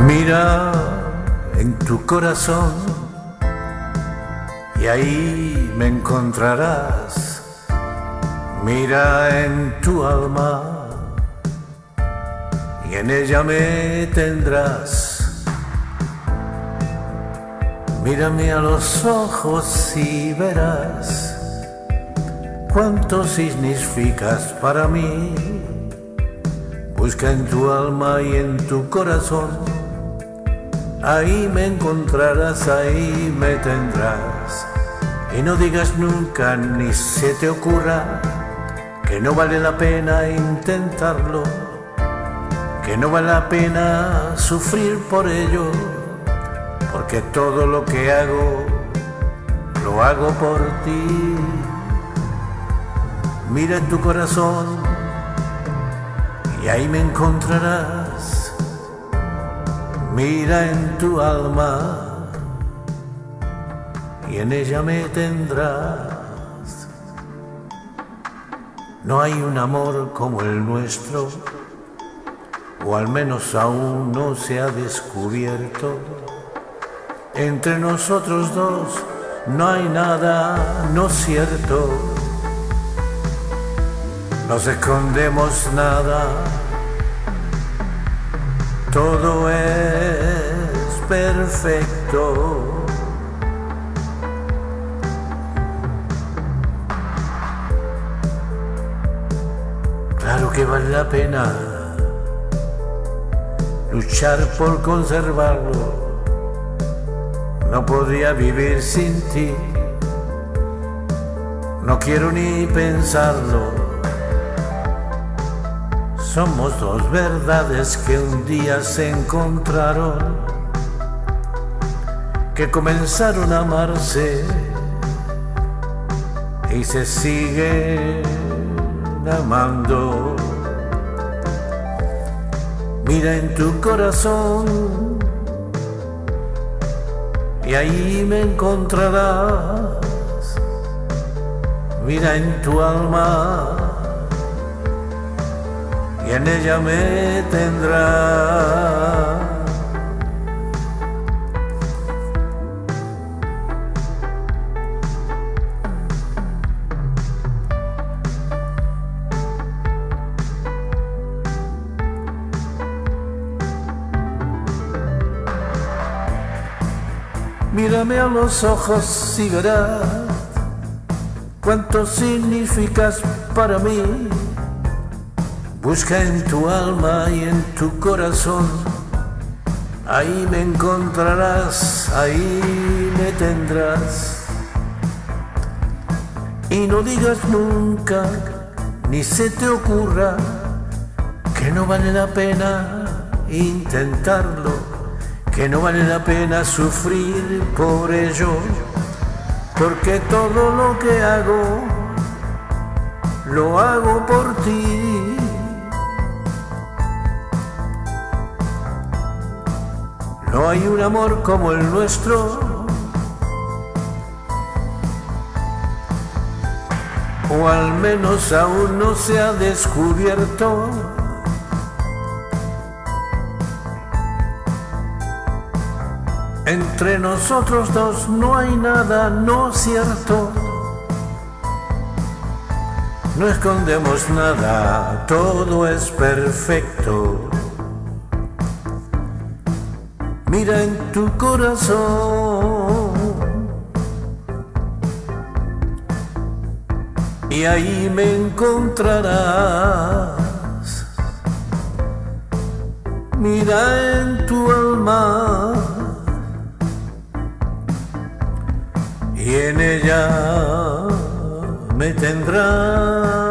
Mira en tu corazón y ahí me encontrarás. Mira en tu alma y en ella me tendrás. Mírame a los ojos y verás cuánto significas para mí. Busca en tu alma y en tu corazón Ahí me encontrarás, ahí me tendrás. Y no digas nunca ni se te ocurra que no vale la pena intentarlo, que no vale la pena sufrir por ello, porque todo lo que hago lo hago por ti. Mira en tu corazón y ahí me encontrarás Mira en tu alma y en ella me tendrás. No hay un amor como el nuestro, o al menos aún no se ha descubierto. Entre nosotros dos no hay nada no cierto. Nos escondemos nada todo es perfecto. Claro que vale la pena luchar por conservarlo. No podría vivir sin ti. No quiero ni pensarlo somos dos verdades que un día se encontraron, que comenzaron a amarse y se siguen amando. Mira en tu corazón y ahí me encontrarás. Mira en tu alma y en ella me tendrá. Mírame a los ojos y verás cuánto significas para mí Busca en tu alma y en tu corazón, ahí me encontrarás, ahí me tendrás. Y no digas nunca, ni se te ocurra, que no vale la pena intentarlo, que no vale la pena sufrir por ello, porque todo lo que hago, lo hago por ti. No hay un amor como el nuestro. O al menos aún no se ha descubierto. Entre nosotros dos no hay nada no cierto. No escondemos nada, todo es perfecto. Mira en tu corazón. Y ahí me encontrarás. Mira en tu alma. Y en ella me tendrás.